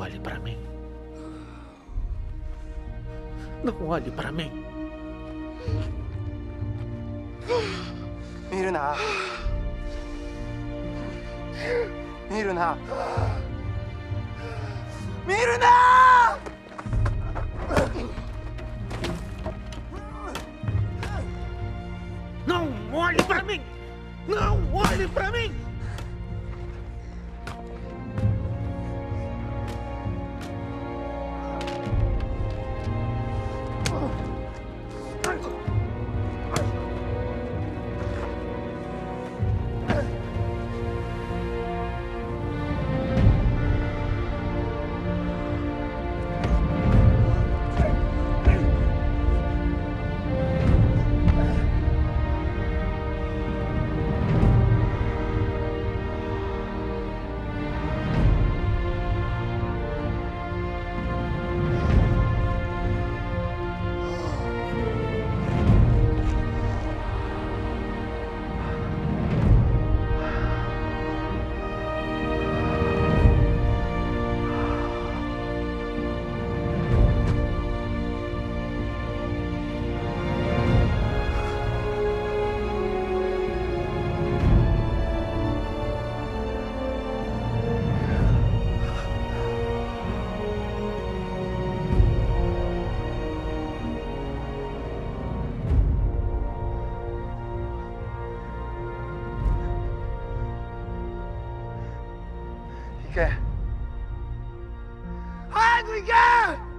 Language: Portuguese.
olhe para mim. Não olhe para mim. Mirna. Mirna. Mirna! Não olhe para mim! Não olhe para mim! Okay. Hungry girl!